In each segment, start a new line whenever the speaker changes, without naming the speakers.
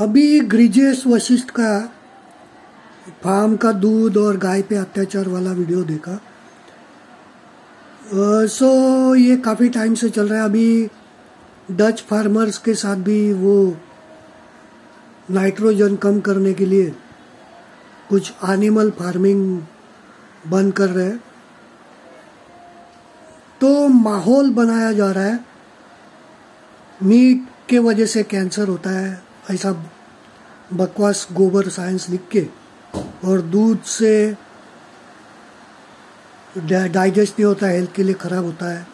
अभी ग्रिजेश वशिष्ठ का फार्म का दूध और गाय पे अत्याचार वाला वीडियो देखा। सो ये काफ़ी टाइम से चल रहा है। अभी डच फार्मर्स के साथ भी वो नाइट्रोजन कम करने के लिए कुछ एनिमल फ़ार्मिंग बंद कर रहे हैं। तो माहौल बनाया जा रहा है। मीट के वजह से कैंसर होता है। ऐसा बकवास गोबर साइंस लिख के और दूध से डाइजेस्ट नहीं होता, हेल्थ के लिए ख़राब होता है।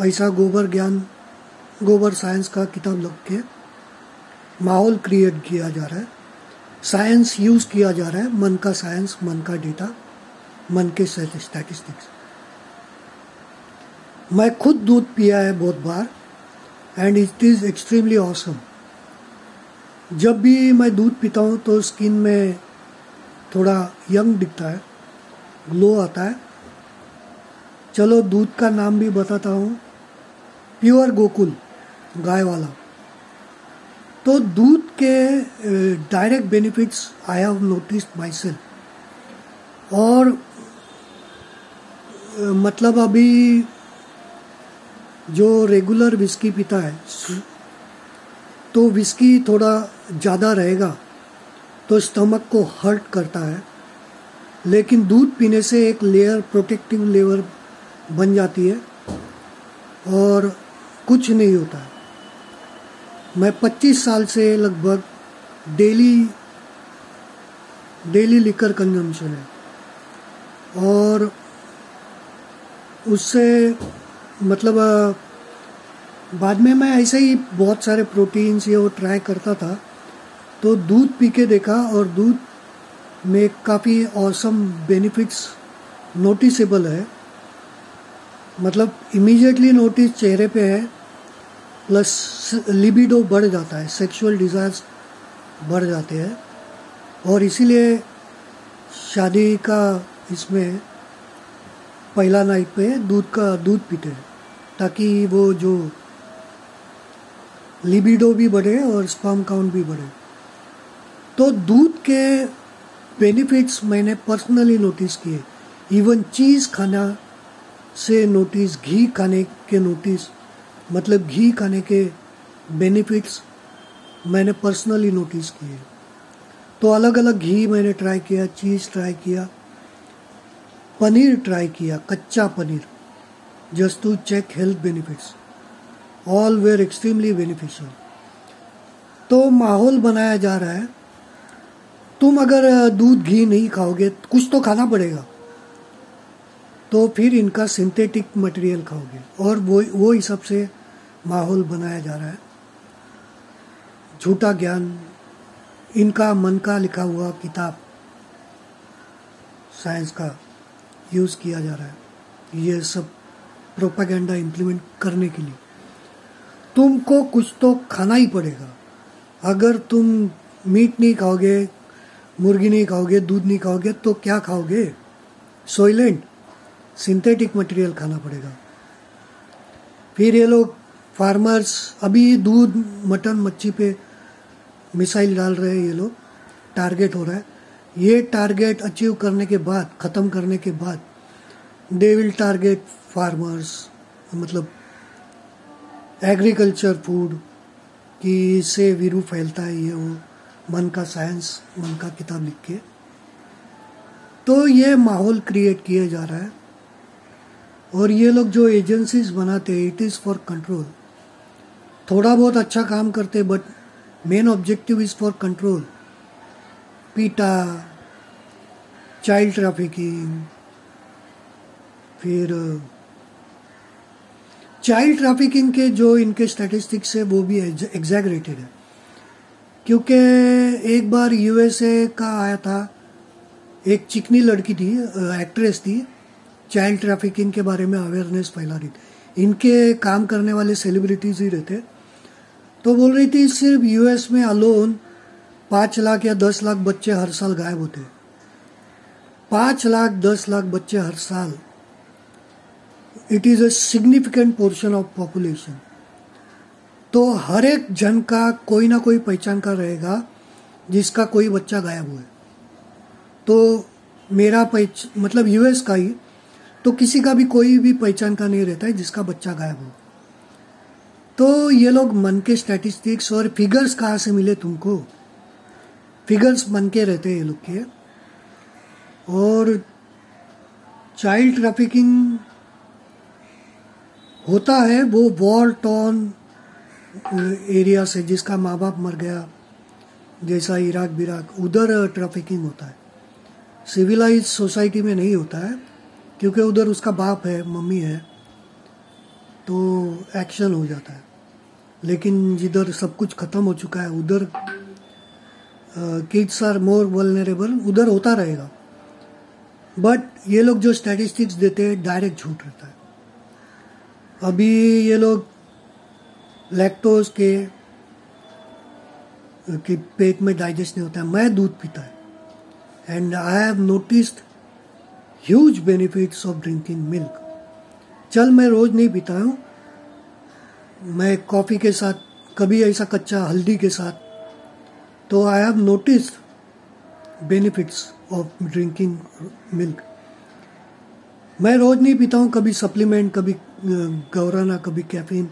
ऐसा गोबर ज्ञान, गोबर साइंस का किताब लिख के माहौल क्रिएट किया जा रहा है। साइंस यूज़ किया जा रहा है। मन का साइंस, मन का डेटा मन के स्टैटिस्टिक्स मैं खुद दूध पिया है बहुत बार and it is extremely awesome जब भी मैं दूध पीता हूँ तो स्किन में थोड़ा यंग दिखता है, ग्लो आता है। चलो, दूध का नाम भी बताता हूँ। प्योर गोकुल गाय वाला तो दूध के direct benefits I have notice myself और मतलब अभी जो रेगुलर विस्की पीता है तो विस्की थोड़ा ज़्यादा रहेगा तो स्टमक को हर्ट करता है। लेकिन दूध पीने से एक लेयर प्रोटेक्टिव लेयर बन जाती है और कुछ नहीं होता। है मैं 25 साल से लगभग डेली डेली लिकर कंजम्पशन है और उससे मतलब बाद में मैं ऐसे ही बहुत सारे प्रोटीन्स ये वो ट्राई करता था तो दूध पी के देखा और दूध में काफ़ी औसम बेनिफिट्स नोटिसेबल है। मतलब इमीडिएटली नोटिस चेहरे पे है प्लस लिबिडो बढ़ जाता है सेक्सुअल डिज़ायर्स बढ़ जाते हैं। और इसीलिए शादी का इसमें पहला नाइट पे दूध का, दूध पीते हैं, ताकि वो जो लिबिडो भी बढ़े और स्पर्म काउंट भी बढ़े। तो दूध के बेनिफिट्स मैंने पर्सनली नोटिस किए। इवन चीज़ खाना से नोटिस घी खाने के नोटिस मतलब घी खाने के बेनिफिट्स मैंने पर्सनली नोटिस किए। तो अलग अलग घी मैंने ट्राई किया चीज़ ट्राई किया, पनीर ट्राई किया, कच्चा paneer just to check health benefits. All were extremely beneficial तो माहौल बनाया जा रहा है। तुम अगर दूध घी नहीं खाओगे, कुछ तो खाना पड़ेगा। तो फिर इनका सिंथेटिक मटेरियल खाओगे। और वो वो हिसाब से माहौल बनाया जा रहा है। झूठा ज्ञान, इनका मन का लिखा हुआ किताब साइंस का यूज़ किया जा रहा है। ये सब प्रोपागेंडा इम्प्लीमेंट करने के लिए। तुमको कुछ तो खाना ही पड़ेगा। अगर तुम मीट नहीं खाओगे, मुर्गी नहीं खाओगे, दूध नहीं खाओगे तो क्या खाओगे? सोइलेंट सिंथेटिक मटेरियल खाना पड़ेगा। फिर ये लोग फार्मर्स अभी दूध, मटन, मच्छी पे मिसाइल डाल रहे हैं ये लोग। टारगेट हो रहा है। ये टारगेट अचीव करने के बाद, ख़त्म करने के बाद दे विल टारगेट फार्मर्स मतलब एग्रीकल्चर फ़ूड कि इससे वीरू फैलता है ये वो, मन का साइंस मन का किताब लिख के। तो ये माहौल क्रिएट किया जा रहा है। और ये लोग जो एजेंसीज बनाते हैं इट इज़ फॉर कंट्रोल थोड़ा बहुत अच्छा काम करते but main objective is for control पीटा चाइल्ड ट्रैफिकिंग फिर चाइल्ड ट्रैफिकिंग के जो इनके स्टैटिस्टिक्स है, वो भी एग्जैगरेटेड है। क्योंकि एक बार यूएसए का आया था, एक चिकनी लड़की थी एक्ट्रेस थी चाइल्ड ट्रैफिकिंग के बारे में अवेयरनेस फैला रही थी। इनके काम करने वाले सेलिब्रिटीज ही रहते। तो बोल रही थी, सिर्फ़ यूएस में अलोन पाँच लाख या दस लाख बच्चे हर साल गायब होते हैं। पाँच लाख, दस लाख बच्चे हर साल it is a significant portion of population तो हर एक जन का कोई ना कोई पहचान का रहेगा, जिसका कोई बच्चा गायब हुआ है। तो मेरा पहच मतलब यूएस का ही तो किसी का भी कोई भी पहचान का नहीं रहता है, जिसका बच्चा गायब हो। तो ये लोग मन के स्टैटिस्टिक्स और फिगर्स कहाँ से मिले तुमको? फिगर्स मन के रहते हैं ये लोग के। और चाइल्ड ट्रैफिकिंग होता है वो वॉर टॉन एरिया से जिसका माँ बाप मर गया, जैसा इराक बिराक, उधर ट्रैफिकिंग होता है। सिविलाइज सोसाइटी में नहीं होता है, क्योंकि उधर उसका बाप है, मम्मी है तो एक्शन हो जाता है। लेकिन जिधर सब कुछ ख़त्म हो चुका है, उधर किड्स आर मोर वलनरेबल उधर होता रहेगा। बट ये लोग जो स्टैटिस्टिक्स देते हैं डायरेक्ट झूठ रहता है। अभी ये लोग लैक्टोज के, कि पेट में डाइजेस्ट नहीं होता है। मैं दूध पीता है। And I have noticed huge benefits of drinking milk चल, मैं रोज नहीं पीता हूँ। मैं कॉफ़ी के साथ, कभी ऐसा कच्चा हल्दी के साथ तो I have noticed benefits of drinking milk मैं रोज नहीं पीता हूँ, कभी सप्लीमेंट कभी गौराना कभी कैफीन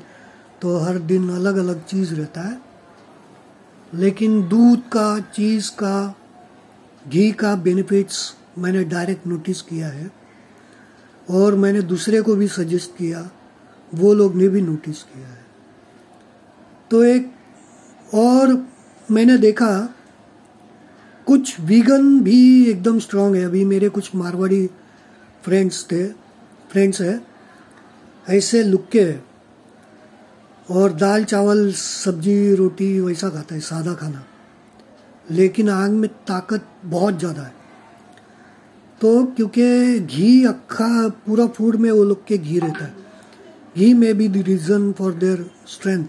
तो हर दिन अलग अलग चीज़ रहता है। लेकिन दूध का, चीज़ का, घी का बेनिफिट्स मैंने डायरेक्ट नोटिस किया है। और मैंने दूसरे को भी सजेस्ट किया, वो लोग ने भी नोटिस किया है। तो एक और मैंने देखा, कुछ वीगन भी एकदम स्ट्रांग है। अभी मेरे कुछ मारवाड़ी फ्रेंड्स थे फ्रेंड्स है, ऐसे लुक्के है और दाल चावल, सब्ज़ी, रोटी वैसा खाता है, सादा खाना। लेकिन आग में ताकत बहुत ज़्यादा है। तो क्योंकि घी अक्खा पूरा फ़ूड में वो लोग के घी रहता है। घी में be the reason for their strength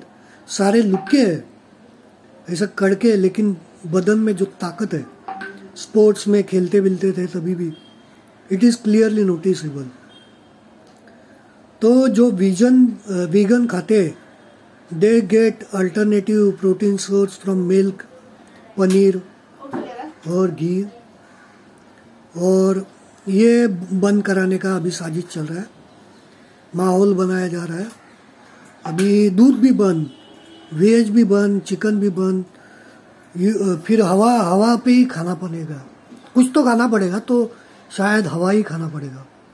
सारे लुक्के है ऐसा कड़के, लेकिन बदन में जो ताकत है स्पोर्ट्स में खेलते मिलते थे तभी भी। इट इज़ क्लियरली नोटिसेबल तो जो विजन वीगन खाते they get alternative protein source from milk paneer और घी। और ये बंद कराने का अभी साजिश चल रहा है। माहौल बनाया जा रहा है। अभी दूध भी बंद वेज भी बंद चिकन भी बंद। फिर हवा हवा पे ही खाना पड़ेगा। कुछ तो खाना पड़ेगा तो शायद हवाई खाना पड़ेगा।